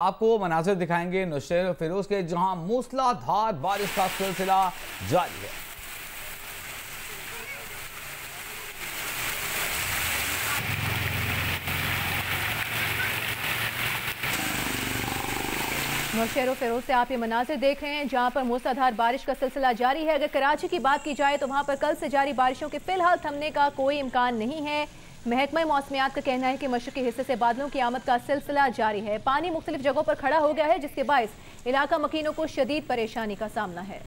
आपको मनाजिर दिखाएँगे नुशेर फिरोज के, जहाँ मूसलाधार बारिश का सिलसिला जारी है। नौशेर फिरोज से आप ये मनाजिर देख रहे हैं, जहाँ पर मूसलाधार बारिश का सिलसिला जारी है। अगर कराची की बात की जाए तो वहाँ पर कल से जारी बारिशों के फ़िलहाल थमने का कोई इम्कान नहीं है। महकमा मौसमियात का कहना है कि मशरकी हिस्से से बादलों की आमद का सिलसिला जारी है। पानी मुख्तलिफ़ जगहों पर खड़ा हो गया है, जिसके बायस इलाका मकीनों को शदीद परेशानी का सामना है।